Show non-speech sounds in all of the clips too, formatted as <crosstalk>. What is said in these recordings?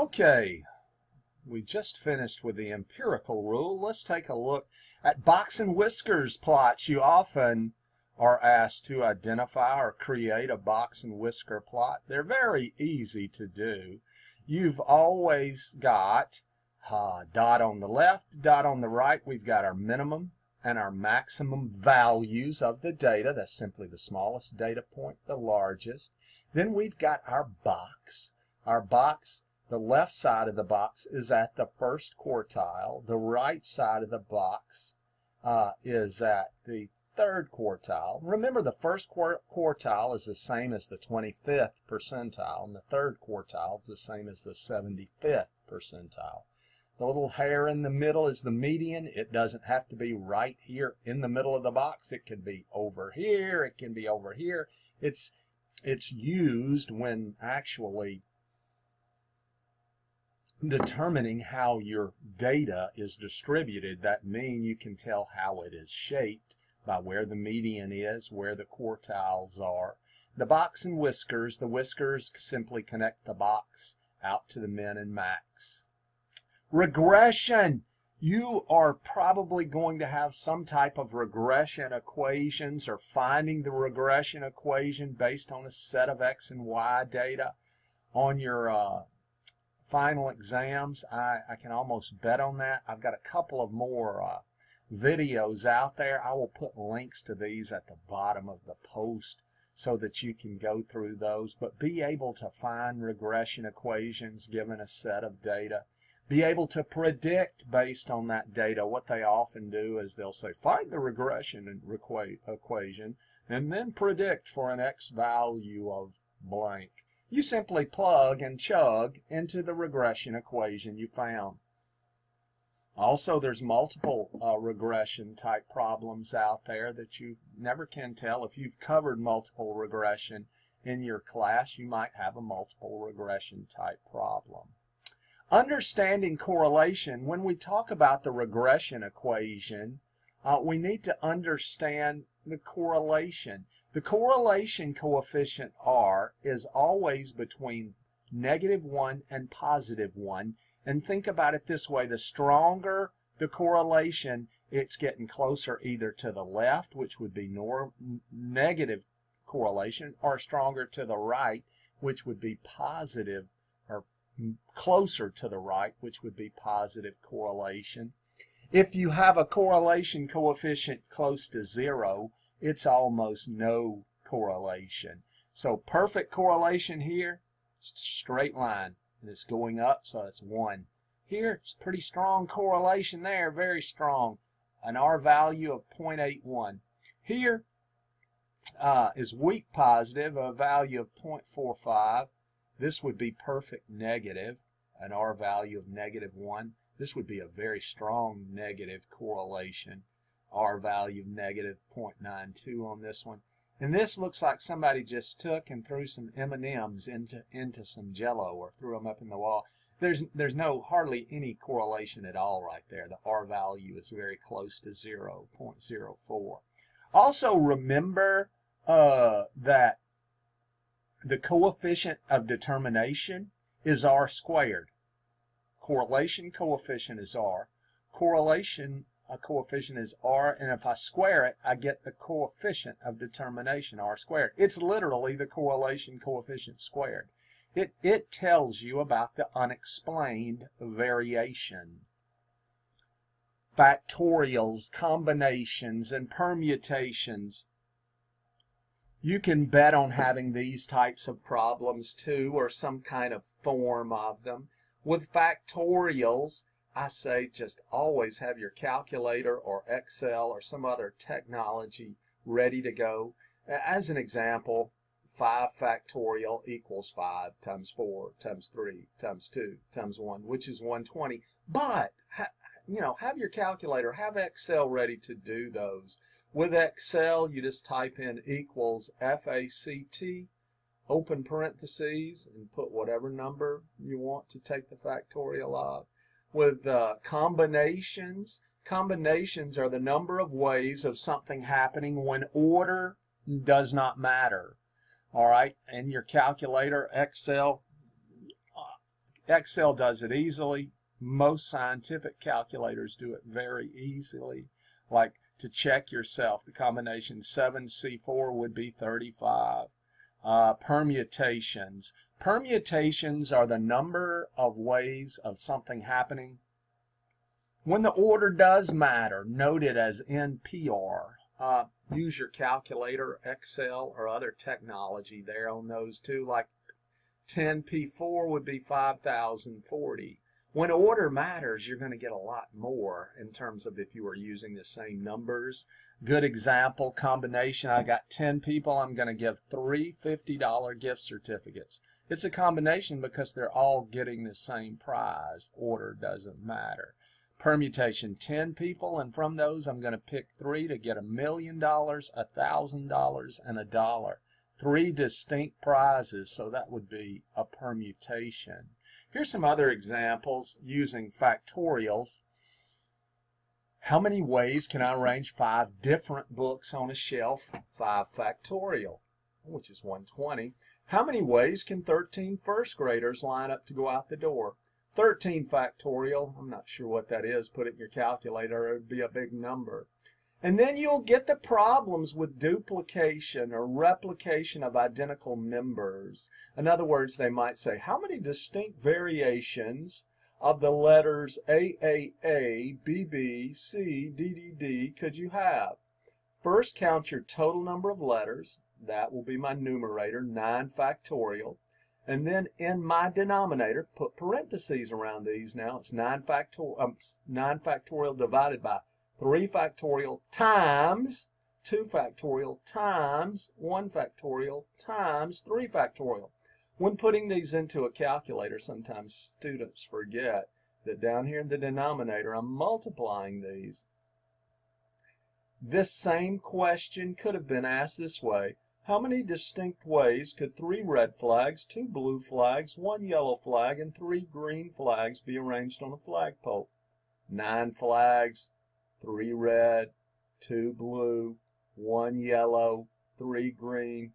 Okay, we just finished with the empirical rule. Let's take a look at box and whiskers plots. You often are asked to identify or create a box and whisker plot. They're very easy to do. You've always got uh, dot on the left, dot on the right. We've got our minimum and our maximum values of the data. That's simply the smallest data point, the largest. Then we've got our box. Our box the left side of the box is at the first quartile. The right side of the box uh, is at the third quartile. Remember, the first quartile is the same as the 25th percentile, and the third quartile is the same as the 75th percentile. The little hair in the middle is the median. It doesn't have to be right here in the middle of the box. It can be over here. It can be over here. It's, it's used when actually determining how your data is distributed. That means you can tell how it is shaped by where the median is, where the quartiles are. The box and whiskers, the whiskers simply connect the box out to the min and max. Regression. You are probably going to have some type of regression equations or finding the regression equation based on a set of x and y data on your uh, final exams. I, I can almost bet on that. I've got a couple of more uh, videos out there. I will put links to these at the bottom of the post so that you can go through those, but be able to find regression equations given a set of data. Be able to predict based on that data. What they often do is they'll say, find the regression equation and then predict for an x value of blank you simply plug and chug into the regression equation you found. Also, there's multiple uh, regression type problems out there that you never can tell. If you've covered multiple regression in your class, you might have a multiple regression type problem. Understanding correlation, when we talk about the regression equation, uh, we need to understand the correlation. The correlation coefficient R is always between negative 1 and positive 1. And think about it this way, the stronger the correlation, it's getting closer either to the left, which would be negative correlation, or stronger to the right, which would be positive, or closer to the right, which would be positive correlation. If you have a correlation coefficient close to zero, it's almost no correlation. So perfect correlation here, straight line, and it's going up, so it's 1. Here, it's pretty strong correlation there, very strong, an R value of 0.81. Here uh, is weak positive, a value of 0.45. This would be perfect negative, an R value of negative 1. This would be a very strong negative correlation. R value of negative 0.92 on this one. And this looks like somebody just took and threw some M&Ms into, into some jello or threw them up in the wall. There's, there's no hardly any correlation at all right there. The R value is very close to 0, 0.04. Also remember uh, that the coefficient of determination is R squared. Correlation coefficient is R. Correlation a coefficient is r, and if I square it, I get the coefficient of determination, r squared. It's literally the correlation coefficient squared. It, it tells you about the unexplained variation. Factorials, combinations, and permutations. You can bet on having these types of problems too, or some kind of form of them. With factorials, I say just always have your calculator or Excel or some other technology ready to go. As an example, 5 factorial equals 5 times 4 times 3 times 2 times 1, which is 120. But, you know, have your calculator, have Excel ready to do those. With Excel, you just type in equals FACT, open parentheses, and put whatever number you want to take the factorial of with uh, combinations. Combinations are the number of ways of something happening when order does not matter. All right, in your calculator, Excel, uh, Excel does it easily. Most scientific calculators do it very easily. Like to check yourself, the combination 7C4 would be 35. Uh, permutations. Permutations are the number of ways of something happening. When the order does matter, note it as NPR. Uh, use your calculator, Excel, or other technology there on those two. Like 10P4 would be 5040. When order matters, you're going to get a lot more in terms of if you are using the same numbers. Good example, combination. I got 10 people. I'm going to give three $50 gift certificates. It's a combination because they're all getting the same prize. Order doesn't matter. Permutation, 10 people, and from those I'm going to pick three to get a million dollars, a thousand dollars, and a dollar. Three distinct prizes, so that would be a permutation. Here's some other examples using factorials. How many ways can I arrange five different books on a shelf? 5 factorial, which is 120. How many ways can 13 first graders line up to go out the door? 13 factorial, I'm not sure what that is, put it in your calculator, it would be a big number. And then you'll get the problems with duplication or replication of identical members. In other words, they might say, how many distinct variations of the letters A, A, A, B, B, C, D, D, D could you have? First, count your total number of letters. That will be my numerator, 9 factorial. And then in my denominator, put parentheses around these now. It's 9 factorial, um, 9 factorial divided by 3 factorial times 2 factorial times 1 factorial times 3 factorial. When putting these into a calculator, sometimes students forget that down here in the denominator, I'm multiplying these. This same question could have been asked this way. How many distinct ways could three red flags, two blue flags, one yellow flag, and three green flags be arranged on a flagpole? Nine flags, three red, two blue, one yellow, three green.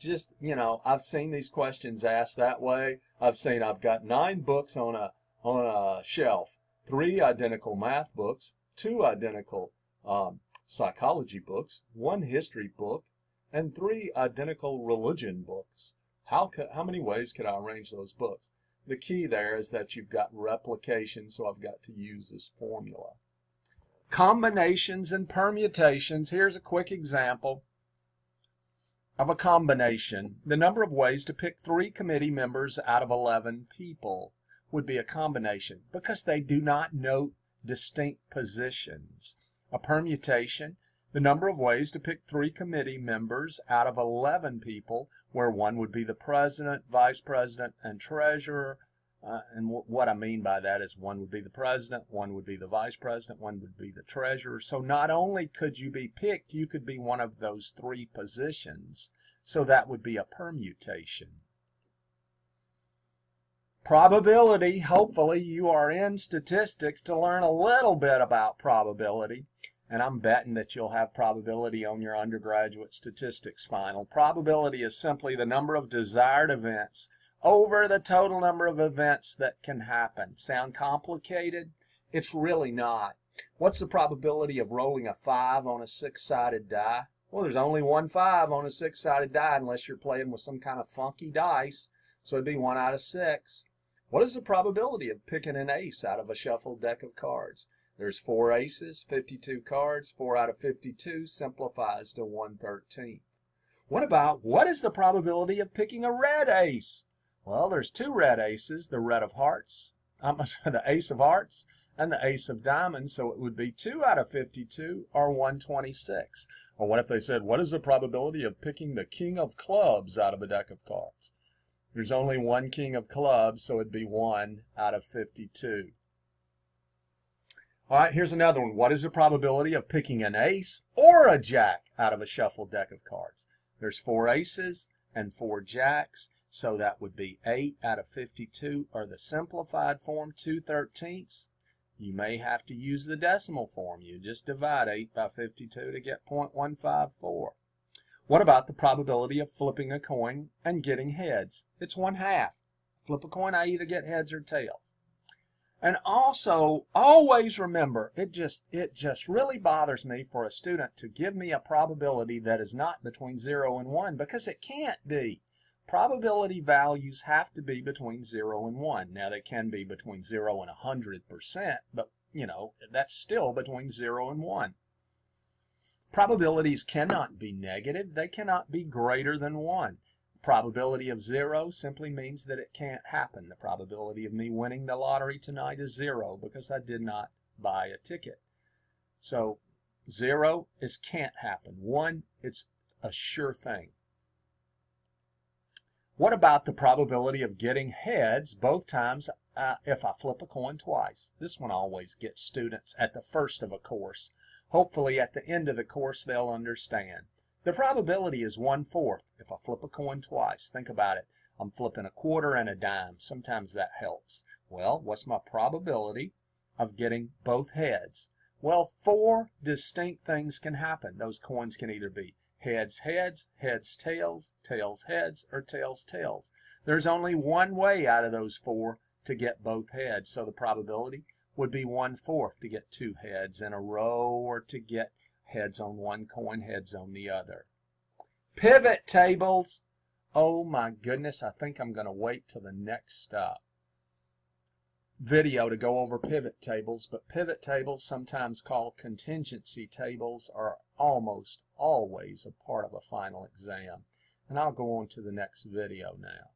Just, you know, I've seen these questions asked that way. I've seen I've got nine books on a on a shelf, three identical math books, two identical um, psychology books, one history book, and three identical religion books. How, how many ways could I arrange those books? The key there is that you've got replication, so I've got to use this formula. Combinations and permutations. Here's a quick example of a combination. The number of ways to pick three committee members out of 11 people would be a combination because they do not note distinct positions. A permutation the number of ways to pick three committee members out of 11 people, where one would be the president, vice president, and treasurer. Uh, and what I mean by that is one would be the president, one would be the vice president, one would be the treasurer. So not only could you be picked, you could be one of those three positions. So that would be a permutation. Probability, hopefully you are in statistics to learn a little bit about probability and I'm betting that you'll have probability on your undergraduate statistics final. Probability is simply the number of desired events over the total number of events that can happen. Sound complicated? It's really not. What's the probability of rolling a 5 on a six-sided die? Well, there's only one 5 on a six-sided die unless you're playing with some kind of funky dice, so it'd be 1 out of 6. What is the probability of picking an ace out of a shuffled deck of cards? There's four aces, 52 cards, 4 out of 52 simplifies to 1 13th. What about, what is the probability of picking a red ace? Well, there's two red aces, the red of hearts, um, <laughs> the ace of hearts, and the ace of diamonds, so it would be 2 out of 52 or 126. Or what if they said, what is the probability of picking the king of clubs out of a deck of cards? There's only one king of clubs, so it'd be 1 out of 52. All right, here's another one. What is the probability of picking an ace or a jack out of a shuffled deck of cards? There's four aces and four jacks, so that would be 8 out of 52, or the simplified form, 2 thirteenths. You may have to use the decimal form. You just divide 8 by 52 to get 0.154. What about the probability of flipping a coin and getting heads? It's one half. Flip a coin, I either get heads or tails. And also, always remember, it just it just really bothers me for a student to give me a probability that is not between 0 and 1 because it can't be. Probability values have to be between 0 and 1. Now, they can be between 0 and 100%, but, you know, that's still between 0 and 1. Probabilities cannot be negative. They cannot be greater than 1. Probability of zero simply means that it can't happen. The probability of me winning the lottery tonight is zero because I did not buy a ticket. So zero is can't happen. One, it's a sure thing. What about the probability of getting heads both times uh, if I flip a coin twice? This one always gets students at the first of a course. Hopefully at the end of the course they'll understand. The probability is one-fourth if I flip a coin twice. Think about it. I'm flipping a quarter and a dime. Sometimes that helps. Well, what's my probability of getting both heads? Well, four distinct things can happen. Those coins can either be heads, heads, heads, tails, tails, heads, or tails, tails. There's only one way out of those four to get both heads, so the probability would be one-fourth to get two heads in a row or to get heads on one coin, heads on the other. Pivot tables. Oh my goodness, I think I'm going to wait till the next uh, video to go over pivot tables, but pivot tables, sometimes called contingency tables, are almost always a part of a final exam. And I'll go on to the next video now.